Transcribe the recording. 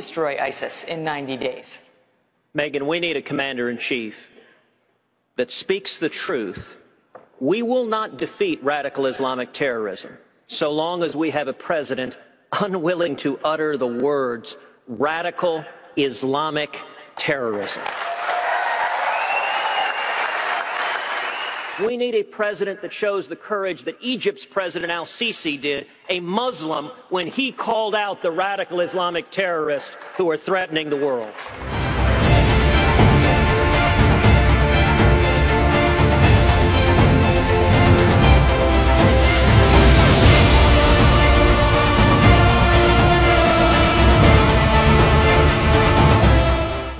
destroy ISIS in 90 days. Megyn, we need a commander in chief that speaks the truth. We will not defeat radical Islamic terrorism so long as we have a president unwilling to utter the words radical Islamic terrorism. We need a president that shows the courage that Egypt's President al Sisi did, a Muslim, when he called out the radical Islamic terrorists who are threatening the world.